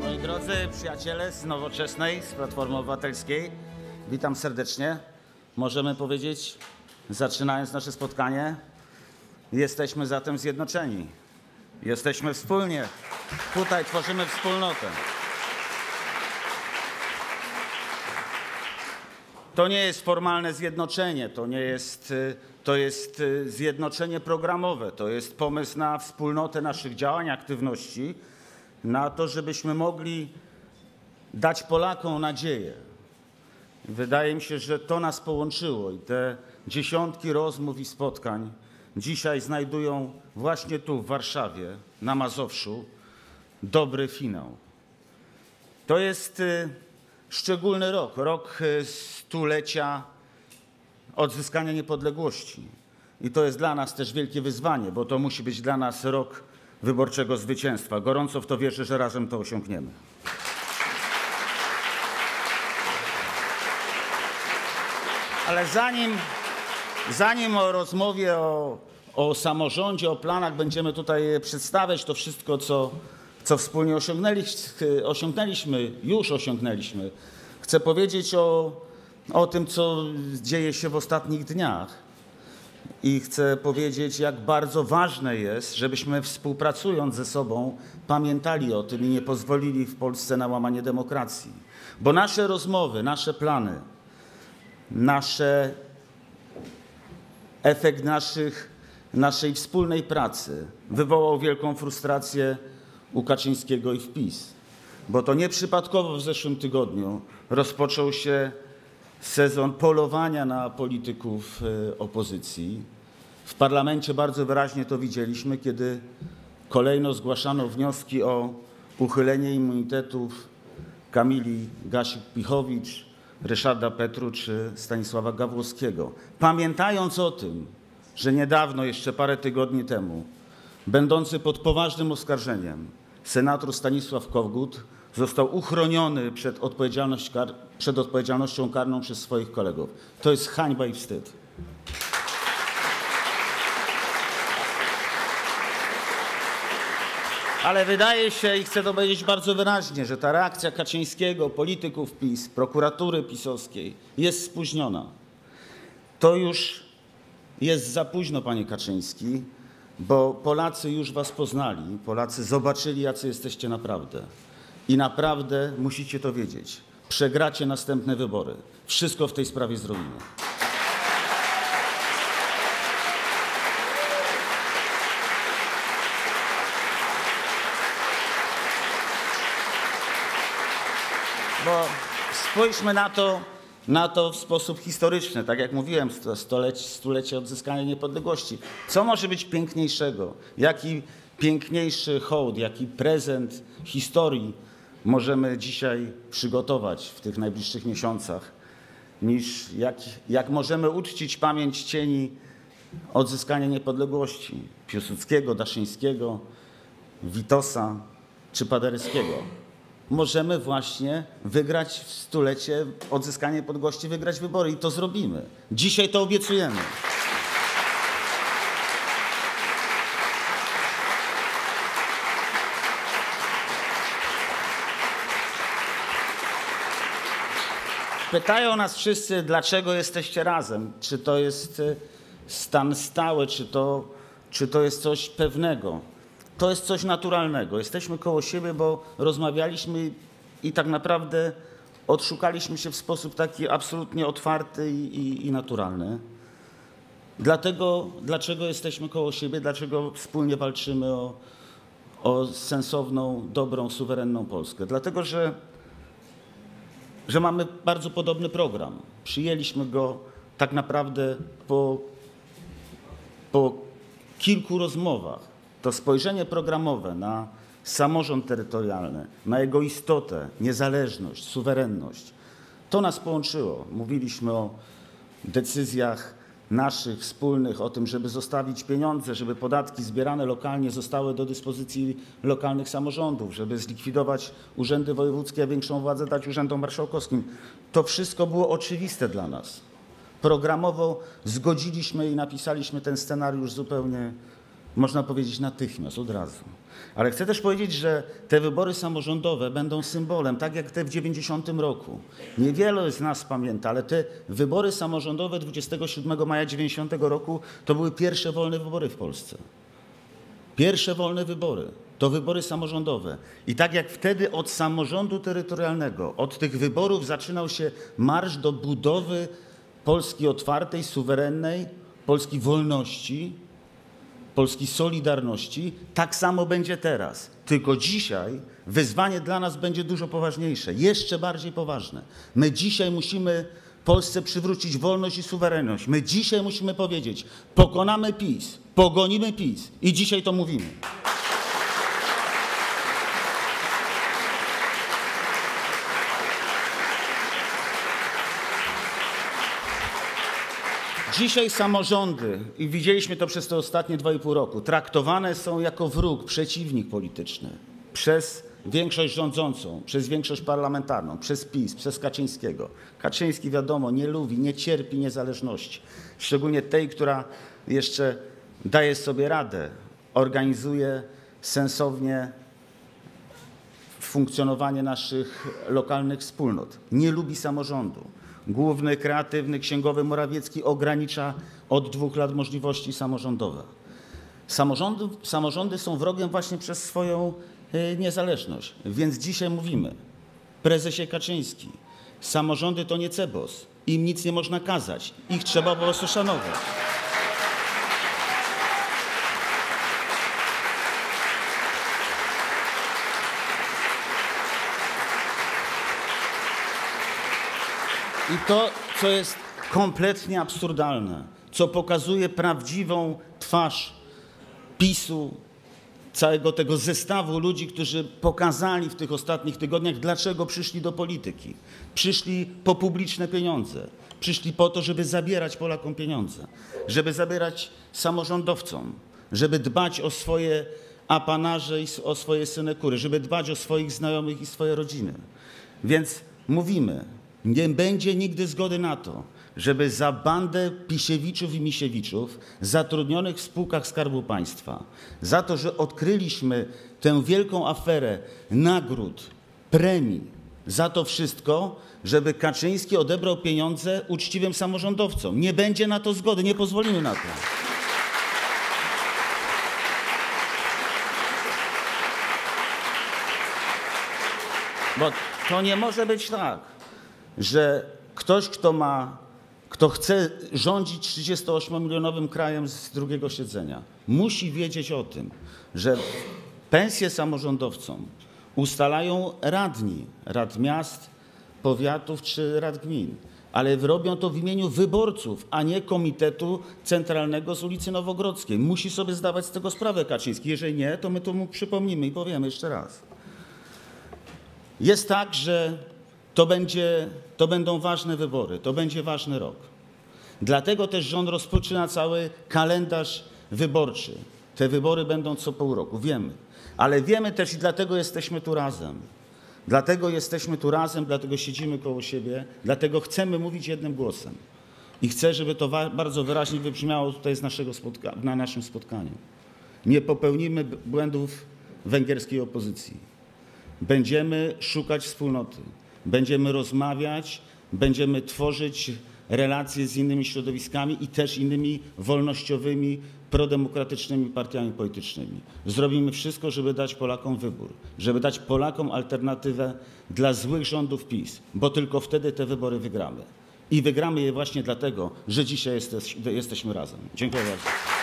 Moi drodzy przyjaciele z Nowoczesnej, z Platformy Obywatelskiej, witam serdecznie. Możemy powiedzieć, zaczynając nasze spotkanie, jesteśmy zatem zjednoczeni. Jesteśmy wspólnie. Tutaj tworzymy wspólnotę. To nie jest formalne zjednoczenie, to nie jest, y, to jest y, zjednoczenie programowe, to jest pomysł na wspólnotę naszych działań, aktywności, na to, żebyśmy mogli dać Polakom nadzieję. Wydaje mi się, że to nas połączyło i te dziesiątki rozmów i spotkań dzisiaj znajdują właśnie tu, w Warszawie, na Mazowszu, dobry finał. To jest y, szczególny rok, rok y, stulecia odzyskania niepodległości. I to jest dla nas też wielkie wyzwanie, bo to musi być dla nas rok wyborczego zwycięstwa. Gorąco w to wierzę, że razem to osiągniemy. Ale zanim, zanim o rozmowie o, o samorządzie, o planach będziemy tutaj przedstawiać to wszystko, co, co wspólnie osiągnęliśmy, osiągnęliśmy, już osiągnęliśmy, chcę powiedzieć o, o tym, co dzieje się w ostatnich dniach. I chcę powiedzieć, jak bardzo ważne jest, żebyśmy współpracując ze sobą pamiętali o tym i nie pozwolili w Polsce na łamanie demokracji. Bo nasze rozmowy, nasze plany, nasze efekt naszych, naszej wspólnej pracy wywołał wielką frustrację u Kaczyńskiego i w PiS. Bo to nieprzypadkowo w zeszłym tygodniu rozpoczął się sezon polowania na polityków e, opozycji. W parlamencie bardzo wyraźnie to widzieliśmy, kiedy kolejno zgłaszano wnioski o uchylenie immunitetów Kamili Gasik-Pichowicz, Ryszarda Petru czy Stanisława Gawłowskiego. Pamiętając o tym, że niedawno, jeszcze parę tygodni temu, będący pod poważnym oskarżeniem senator Stanisław Kowgut został uchroniony przed, odpowiedzialność kar, przed odpowiedzialnością karną przez swoich kolegów. To jest hańba i wstyd. Ale wydaje się, i chcę to powiedzieć bardzo wyraźnie, że ta reakcja Kaczyńskiego, polityków PiS, prokuratury pisowskiej jest spóźniona. To już jest za późno, panie Kaczyński, bo Polacy już was poznali, Polacy zobaczyli, jacy jesteście naprawdę. I naprawdę musicie to wiedzieć. Przegracie następne wybory. Wszystko w tej sprawie zrobimy. Bo spójrzmy na to, na to w sposób historyczny. Tak jak mówiłem, sto- stolecie, stulecie odzyskania niepodległości. Co może być piękniejszego? Jaki piękniejszy hołd, jaki prezent historii możemy dzisiaj przygotować w tych najbliższych miesiącach, niż jak, jak możemy uczcić pamięć cieni odzyskania niepodległości Piłsudskiego, Daszyńskiego, Witosa czy Paderewskiego możemy właśnie wygrać w stulecie odzyskania niepodległości, wygrać wybory i to zrobimy. Dzisiaj to obiecujemy. Pytają nas wszyscy, dlaczego jesteście razem. Czy to jest y, stan stały, czy to, czy to jest coś pewnego. To jest coś naturalnego. Jesteśmy koło siebie, bo rozmawialiśmy i tak naprawdę odszukaliśmy się w sposób taki absolutnie otwarty i, i, i naturalny. Dlatego, dlaczego jesteśmy koło siebie, dlaczego wspólnie walczymy o, o sensowną, dobrą, suwerenną Polskę? Dlatego, że że mamy bardzo podobny program. Przyjęliśmy go tak naprawdę po, po kilku rozmowach. To spojrzenie programowe na samorząd terytorialny, na jego istotę, niezależność, suwerenność, to nas połączyło. Mówiliśmy o decyzjach naszych wspólnych, o tym, żeby zostawić pieniądze, żeby podatki zbierane lokalnie zostały do dyspozycji lokalnych samorządów, żeby zlikwidować urzędy wojewódzkie, a większą władzę dać urzędom marszałkowskim. To wszystko było oczywiste dla nas. Programowo zgodziliśmy i napisaliśmy ten scenariusz zupełnie Można powiedzieć natychmiast, od razu. Ale chcę też powiedzieć, że te wybory samorządowe będą symbolem, tak jak te w 90 roku. Niewiele z nas pamięta, ale te wybory samorządowe 27 maja 90 roku to były pierwsze wolne wybory w Polsce. Pierwsze wolne wybory to wybory samorządowe. I tak jak wtedy od samorządu terytorialnego, od tych wyborów zaczynał się marsz do budowy Polski otwartej, suwerennej, Polski wolności, Polski solidarności, tak samo będzie teraz. Tylko dzisiaj wyzwanie dla nas będzie dużo poważniejsze, jeszcze bardziej poważne. My dzisiaj musimy Polsce przywrócić wolność i suwerenność. My dzisiaj musimy powiedzieć: pokonamy PiS, pogonimy PiS i dzisiaj to mówimy. Dzisiaj samorządy, i widzieliśmy to przez te ostatnie 2,5 roku, traktowane są jako wróg, przeciwnik polityczny przez większość rządzącą, przez większość parlamentarną, przez PiS, przez Kaczyńskiego. Kaczyński, wiadomo, nie lubi, nie cierpi niezależności. Szczególnie tej, która jeszcze daje sobie radę, organizuje sensownie funkcjonowanie naszych lokalnych wspólnot. Nie lubi samorządu. Główny kreatywny księgowy Morawiecki ogranicza od dwóch lat możliwości samorządowe. Samorządy, samorządy są wrogiem właśnie przez swoją y, niezależność. Więc dzisiaj mówimy, prezesie Kaczyński, samorządy to nie cebos, im nic nie można kazać, ich trzeba po prostu szanować. I to, co jest kompletnie absurdalne, co pokazuje prawdziwą twarz PiSu, całego tego zestawu ludzi, którzy pokazali w tych ostatnich tygodniach, dlaczego przyszli do polityki. Przyszli po publiczne pieniądze. Przyszli po to, żeby zabierać Polakom pieniądze, żeby zabierać samorządowcom, żeby dbać o swoje apanarze i o swoje synekury, żeby dbać o swoich znajomych i swoje rodziny. Więc mówimy, nie będzie nigdy zgody na to, żeby za bandę Pisiewiczów i Misiewiczów zatrudnionych w spółkach Skarbu Państwa, za to, że odkryliśmy tę wielką aferę nagród, premii, za to wszystko, żeby Kaczyński odebrał pieniądze uczciwym samorządowcom. Nie będzie na to zgody, nie pozwolimy na to. Bo to nie może być tak, że ktoś, kto ma, kto chce rządzić 38-milionowym krajem z drugiego siedzenia, musi wiedzieć o tym, że pensje samorządowcom ustalają radni, rad miast, powiatów czy rad gmin. Ale robią to w imieniu wyborców, a nie Komitetu Centralnego z ulicy Nowogrodzkiej. Musi sobie zdawać z tego sprawę Kaczyński. Jeżeli nie, to my to mu przypomnimy i powiemy jeszcze raz. Jest tak, że to, będzie, to będą ważne wybory, to będzie ważny rok. Dlatego też rząd rozpoczyna cały kalendarz wyborczy. Te wybory będą co pół roku, wiemy. Ale wiemy też i dlatego jesteśmy tu razem. Dlatego jesteśmy tu razem, dlatego siedzimy koło siebie, dlatego chcemy mówić jednym głosem. I chcę, żeby to bardzo wyraźnie wybrzmiało tutaj z naszego na naszym spotkaniu. Nie popełnimy błędów węgierskiej opozycji. Będziemy szukać wspólnoty. Będziemy rozmawiać, będziemy tworzyć relacje z innymi środowiskami i też innymi wolnościowymi, prodemokratycznymi partiami politycznymi. Zrobimy wszystko, żeby dać Polakom wybór, żeby dać Polakom alternatywę dla złych rządów PiS, bo tylko wtedy te wybory wygramy. I wygramy je właśnie dlatego, że dzisiaj jesteś, jesteśmy razem. Dziękuję bardzo.